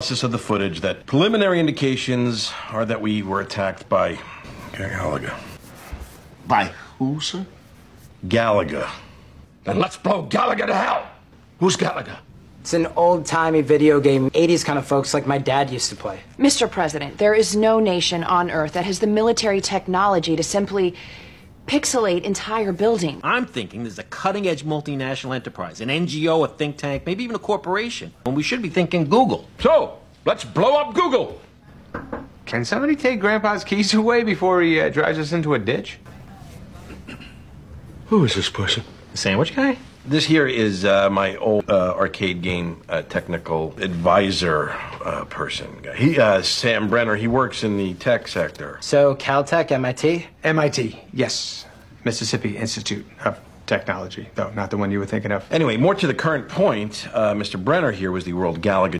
analysis of the footage that preliminary indications are that we were attacked by Galaga. By who, sir? Galaga. Then let's blow Galaga to hell. Who's Galaga? It's an old timey video game, 80s kind of folks like my dad used to play. Mr. President, there is no nation on Earth that has the military technology to simply pixelate entire building. I'm thinking there's a cutting edge multinational enterprise, an NGO, a think tank, maybe even a corporation. And we should be thinking Google. So, let's blow up Google. Can somebody take Grandpa's keys away before he uh, drives us into a ditch? Who is this person? The sandwich guy? This here is uh, my old uh, arcade game uh, technical advisor uh, person. He, uh, Sam Brenner. He works in the tech sector. So, Caltech, MIT? MIT, yes. Mississippi Institute of Technology, though not the one you were thinking of. Anyway, more to the current point, uh, Mr. Brenner here was the World Galaga